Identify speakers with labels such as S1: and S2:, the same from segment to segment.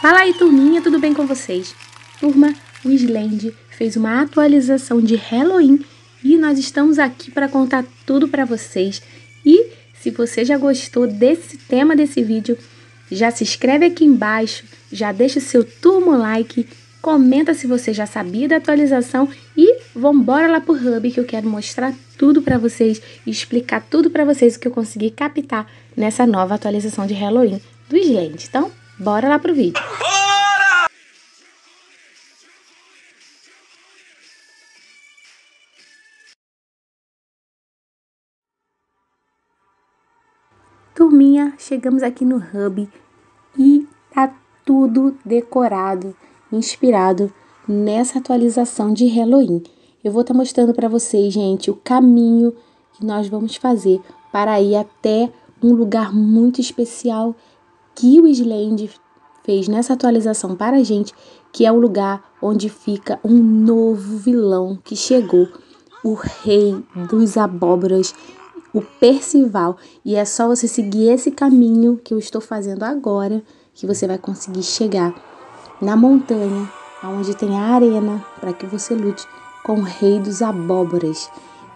S1: Fala aí, turminha, tudo bem com vocês? Turma, o Island fez uma atualização de Halloween e nós estamos aqui para contar tudo para vocês. E se você já gostou desse tema desse vídeo, já se inscreve aqui embaixo, já deixa o seu turmo like, comenta se você já sabia da atualização e vambora lá pro Hub que eu quero mostrar tudo para vocês e explicar tudo para vocês o que eu consegui captar nessa nova atualização de Halloween do Island. Então, bora lá pro vídeo. Bora! Turminha, chegamos aqui no Hub e tá tudo decorado, inspirado nessa atualização de Halloween. Eu vou estar tá mostrando para vocês, gente, o caminho que nós vamos fazer para ir até um lugar muito especial que o Island fez nessa atualização para a gente, que é o lugar onde fica um novo vilão que chegou, o rei dos abóboras, o Percival. E é só você seguir esse caminho que eu estou fazendo agora que você vai conseguir chegar na montanha, onde tem a arena, para que você lute com o rei dos abóboras.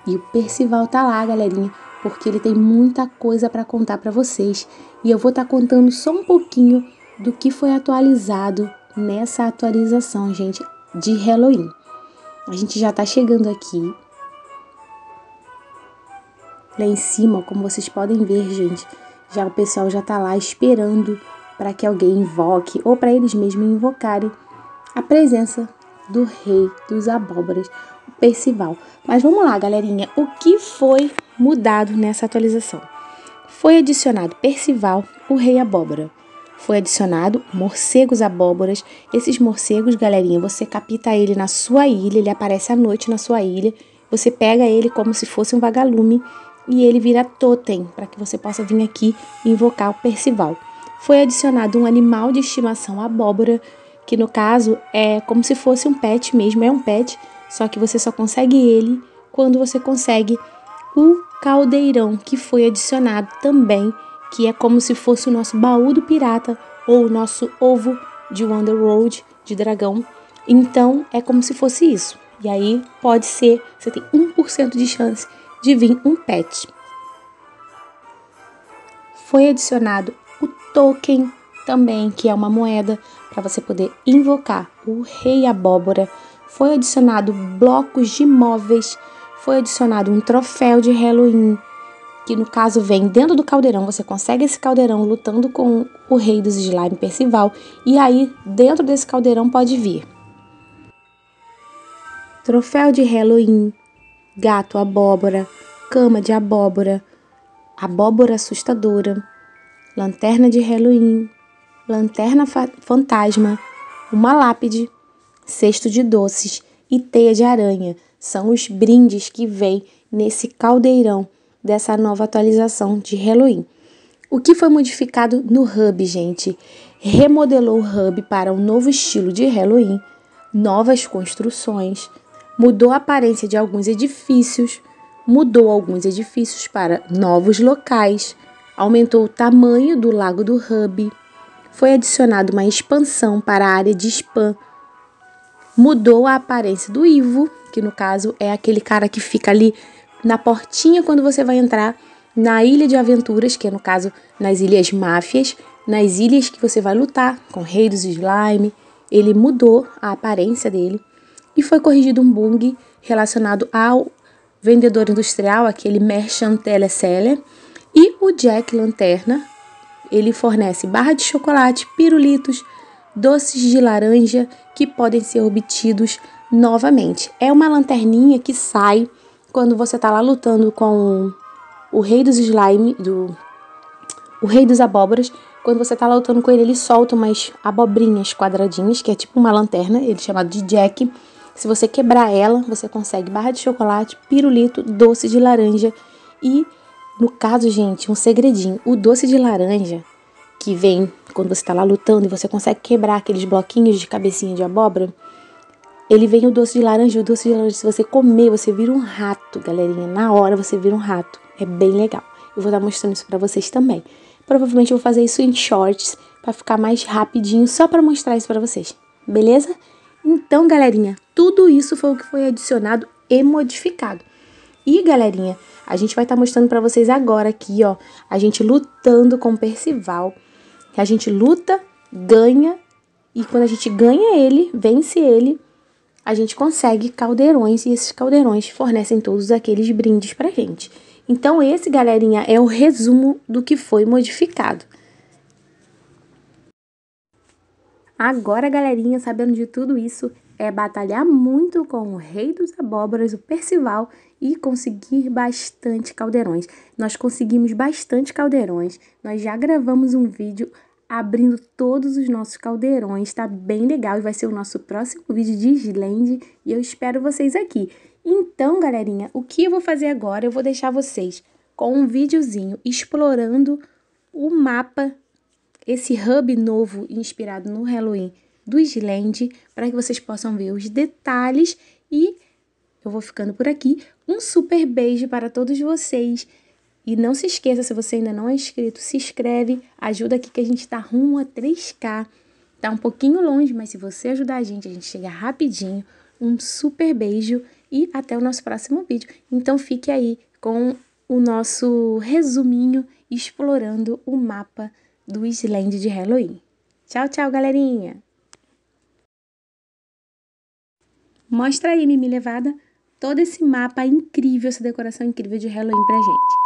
S1: E o Percival tá lá, galerinha, porque ele tem muita coisa para contar para vocês. E eu vou estar tá contando só um pouquinho do que foi atualizado nessa atualização, gente, de Halloween. A gente já tá chegando aqui. Lá em cima, como vocês podem ver, gente, já o pessoal já tá lá esperando para que alguém invoque ou para eles mesmos invocarem a presença do rei dos abóboras, Percival. Mas vamos lá, galerinha, o que foi mudado nessa atualização? Foi adicionado Percival, o rei abóbora. Foi adicionado morcegos abóboras. Esses morcegos, galerinha, você capta ele na sua ilha, ele aparece à noite na sua ilha. Você pega ele como se fosse um vagalume e ele vira totem para que você possa vir aqui invocar o Percival. Foi adicionado um animal de estimação abóbora que no caso é como se fosse um pet mesmo, é um pet, só que você só consegue ele quando você consegue o caldeirão que foi adicionado também, que é como se fosse o nosso baú do pirata ou o nosso ovo de Wonderworld de dragão. Então é como se fosse isso. E aí pode ser, você tem 1% de chance de vir um pet. Foi adicionado o token também, que é uma moeda para você poder invocar o Rei Abóbora. Foi adicionado blocos de móveis, foi adicionado um troféu de Halloween, que no caso vem dentro do caldeirão. Você consegue esse caldeirão lutando com o Rei dos Slime Percival, e aí dentro desse caldeirão pode vir troféu de Halloween, gato abóbora, cama de abóbora, abóbora assustadora, lanterna de Halloween, lanterna fantasma, uma lápide, cesto de doces e teia de aranha. São os brindes que vêm nesse caldeirão dessa nova atualização de Halloween. O que foi modificado no hub, gente? Remodelou o hub para um novo estilo de Halloween, novas construções, mudou a aparência de alguns edifícios, mudou alguns edifícios para novos locais, aumentou o tamanho do lago do hub, foi adicionada uma expansão para a área de spam. Mudou a aparência do Ivo, que no caso é aquele cara que fica ali na portinha quando você vai entrar na ilha de aventuras, que é no caso nas ilhas máfias, nas ilhas que você vai lutar com o rei dos slime. Ele mudou a aparência dele e foi corrigido um bug relacionado ao vendedor industrial, aquele merchant teleseller, e o Jack Lanterna, ele fornece barra de chocolate, pirulitos, doces de laranja que podem ser obtidos novamente. É uma lanterninha que sai quando você está lá lutando com o rei dos slime, do o rei dos abóboras. Quando você está lutando com ele, ele solta umas abobrinhas quadradinhas, que é tipo uma lanterna, ele é chamado de Jack. Se você quebrar ela, você consegue barra de chocolate, pirulito, doce de laranja e no caso, gente, um segredinho. O doce de laranja, que vem quando você está lá lutando e você consegue quebrar aqueles bloquinhos de cabecinha de abóbora, ele vem o doce de laranja. O doce de laranja, se você comer, você vira um rato, galerinha. Na hora você vira um rato. É bem legal. Eu vou estar mostrando isso para vocês também. Provavelmente eu vou fazer isso em shorts para ficar mais rapidinho, só para mostrar isso para vocês. Beleza? Então, galerinha, tudo isso foi o que foi adicionado e modificado. E, galerinha, a gente vai estar tá mostrando para vocês agora aqui, ó, a gente lutando com Percival. A gente luta, ganha, e quando a gente ganha ele, vence ele, a gente consegue caldeirões, e esses caldeirões fornecem todos aqueles brindes pra gente. Então, esse, galerinha, é o resumo do que foi modificado. Agora, galerinha, sabendo de tudo isso, é batalhar muito com o rei dos abóboras, o Percival, e conseguir bastante caldeirões. Nós conseguimos bastante caldeirões. Nós já gravamos um vídeo abrindo todos os nossos caldeirões. Tá bem legal e vai ser o nosso próximo vídeo de Island e eu espero vocês aqui. Então, galerinha, o que eu vou fazer agora? Eu vou deixar vocês com um videozinho explorando o mapa, esse hub novo inspirado no Halloween do Island, para que vocês possam ver os detalhes e eu vou ficando por aqui. Um super beijo para todos vocês. E não se esqueça, se você ainda não é inscrito, se inscreve, ajuda aqui que a gente tá rumo a 3K. Tá um pouquinho longe, mas se você ajudar a gente, a gente chega rapidinho. Um super beijo e até o nosso próximo vídeo. Então fique aí com o nosso resuminho explorando o mapa do Island de Halloween. Tchau, tchau, galerinha! Mostra aí, Mimi Levada, todo esse mapa incrível, essa decoração incrível de Halloween pra gente.